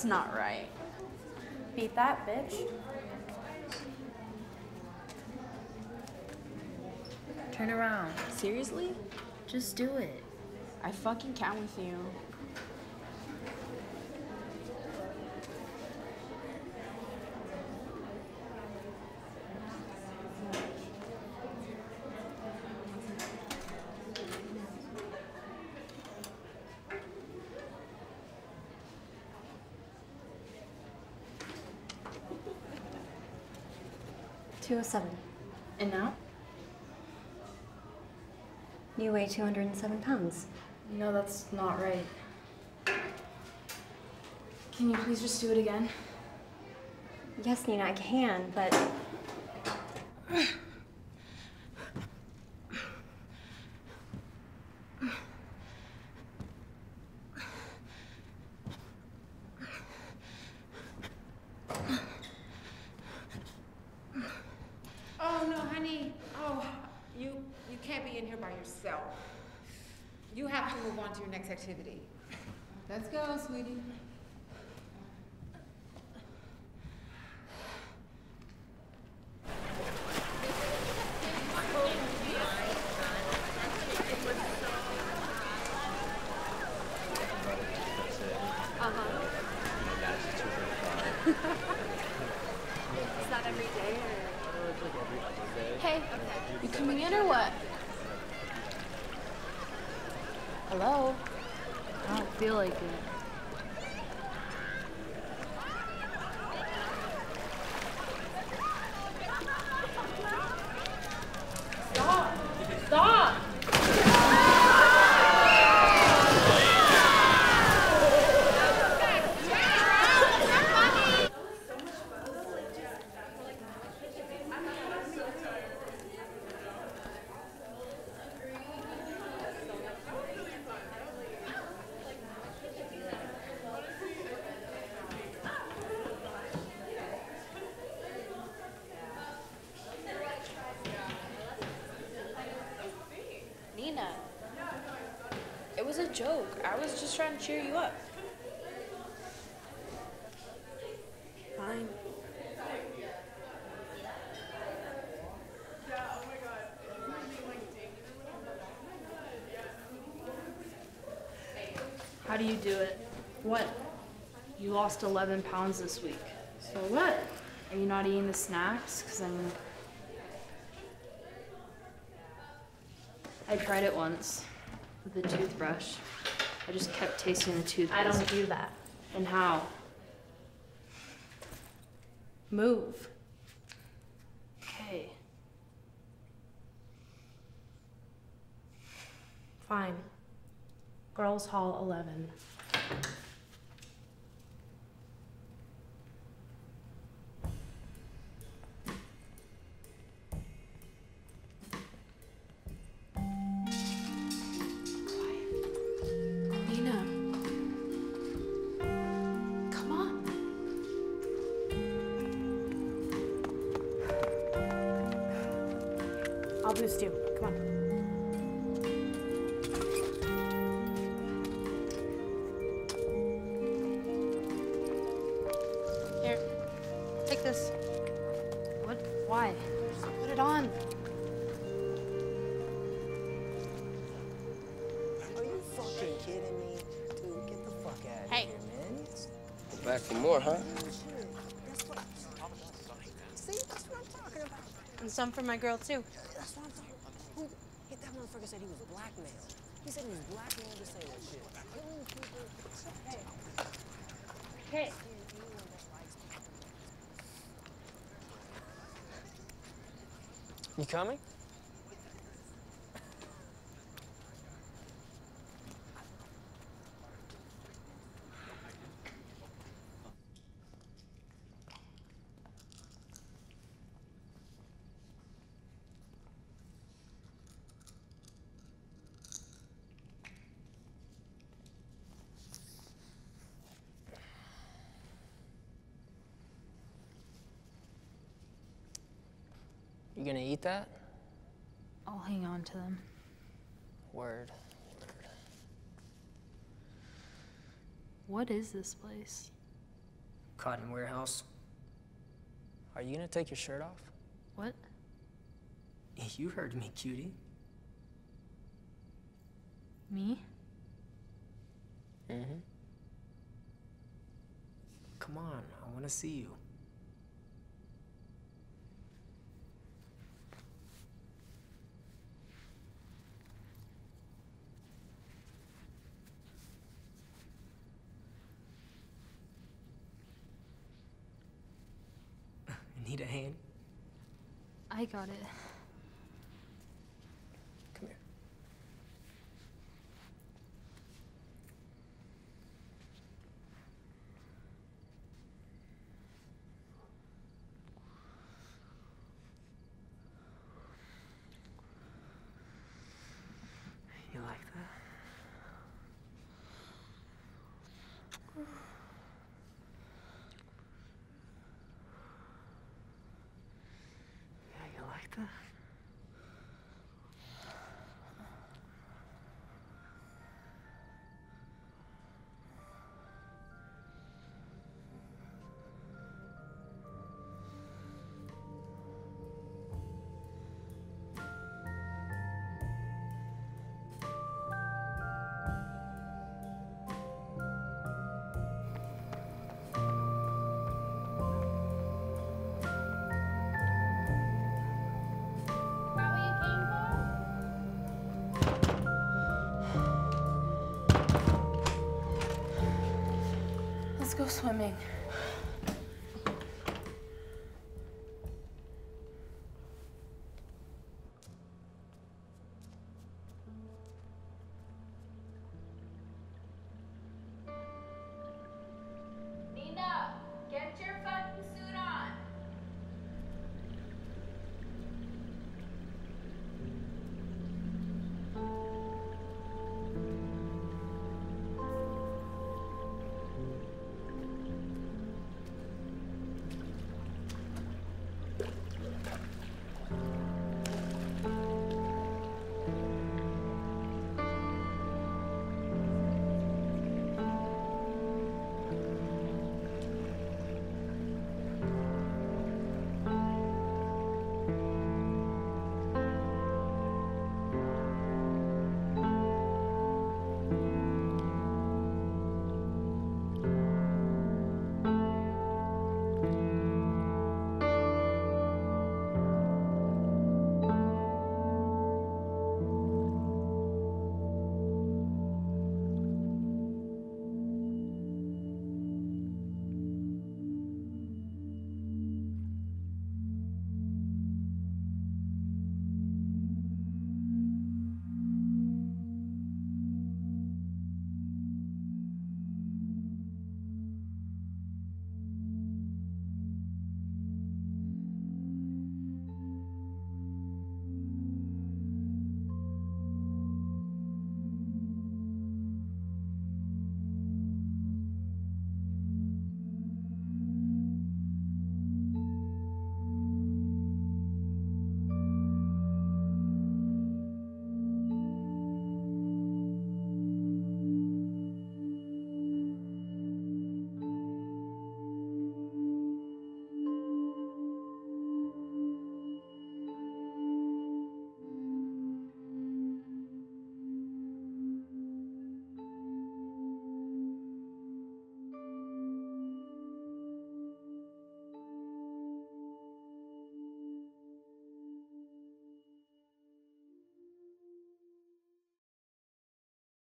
That's not right. Beat that, bitch. Turn around. Seriously? Just do it. I fucking count with you. Two oh seven. And now? You weigh two hundred and seven pounds. No, that's not right. Can you please just do it again? Yes, Nina, I can, but Oh, no, honey. Oh, you, you can't be in here by yourself. You have to move on to your next activity. Let's go, sweetie. is that every day Hey, you coming in or what? Hello? I don't feel like it. Stop! Stop! Nina. It was a joke. I was just trying to cheer you up. Fine. How do you do it? What? You lost 11 pounds this week. So what? Are you not eating the snacks? Because I'm. I tried it once with a toothbrush. I just kept tasting the toothpaste. I don't do that. And how? Move. Okay. Fine. Girls Hall 11. I'll boost you. Come on. Here. Take this. What? Why? Put it on. Are you fucking kidding me? Dude, get the fuck out of Hey. here, man. Back for more, huh? That's what See, that's what I'm talking about. And some for my girl, too. That's what I'm talking about. Who, hit that motherfucker said he was blackmailed. He said he was blackmailed to say that shit. Killing people. Hey. Hey. You coming? You gonna eat that? I'll hang on to them. Word. What is this place? Cotton warehouse. Are you gonna take your shirt off? What? You heard me, cutie. Me? Mm-hmm. Come on, I wanna see you. Need a hand? I got it. как-то. You like